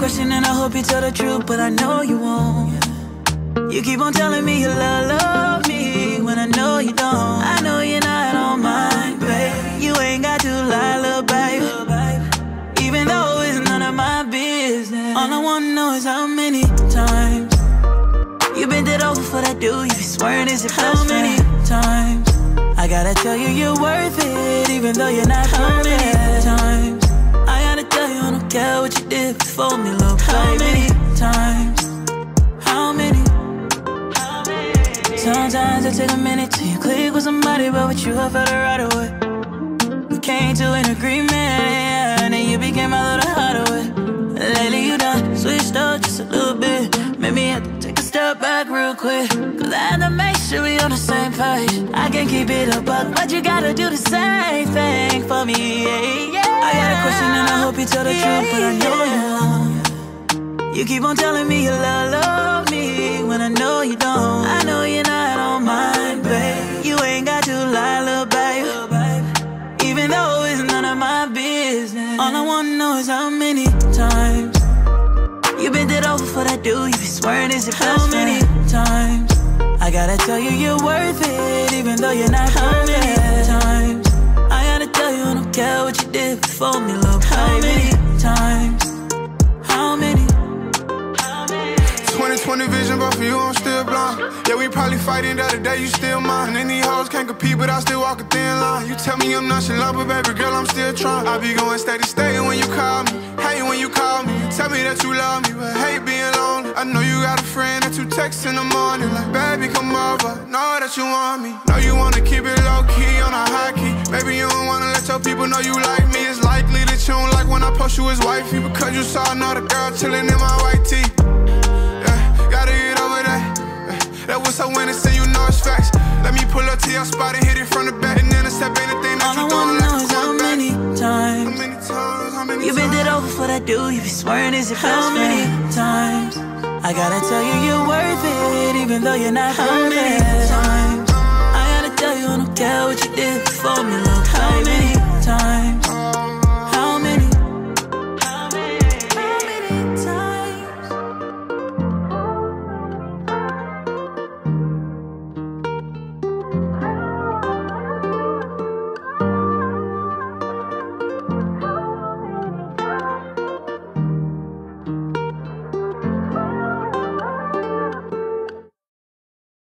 question and I hope you tell the truth, but I know you won't. You keep on telling me you love, love me when I know you don't. I know you're not on mine, babe. You ain't got to lie, little babe. Even though it's none of my business. All I wanna know is how many times you bent it over for that dude. You be swearing is it how many times? I gotta tell you you're worth it, even though you're not how many times? Sometimes it take a minute till you click with somebody, but with you I felt it right away. We came to an agreement, yeah, and then you became my little hideaway. Lately you done switched up just a little bit, made me have to take a step back real quick. Cause I had to make sure we on the same page. I can keep it buck, but you gotta do the same thing for me, yeah, yeah. I got a question and I hope you tell the truth, but I know you. You keep on telling me you love, love All I wanna know is how many times you bent it over for that dude. You be swearing is it how many times? I gotta tell you you're worth it, even though you're not how many times? I gotta tell you I don't care what you did before me, love. How many times? 2020 vision, but for you, I'm still blind. Yeah, we probably fighting the other day, you still mine. And these hoes can't compete, but I still walk a thin line. You tell me I'm nonchalant, but baby girl, I'm still trying. I be going steady, steady when you call me. Hate when you call me. Tell me that you love me, but hate being lonely. I know you got a friend that you text in the morning. Like, baby, come over. Know that you want me. Know you wanna keep it low key on a high key. Maybe you don't wanna let your people know you like me. It's likely that you don't like when I post you as wifey. Because you saw another girl chilling in my white tee. Times? it over for that dude. You be swearing is it how many times? I gotta tell you you're worth it, even though you're not how many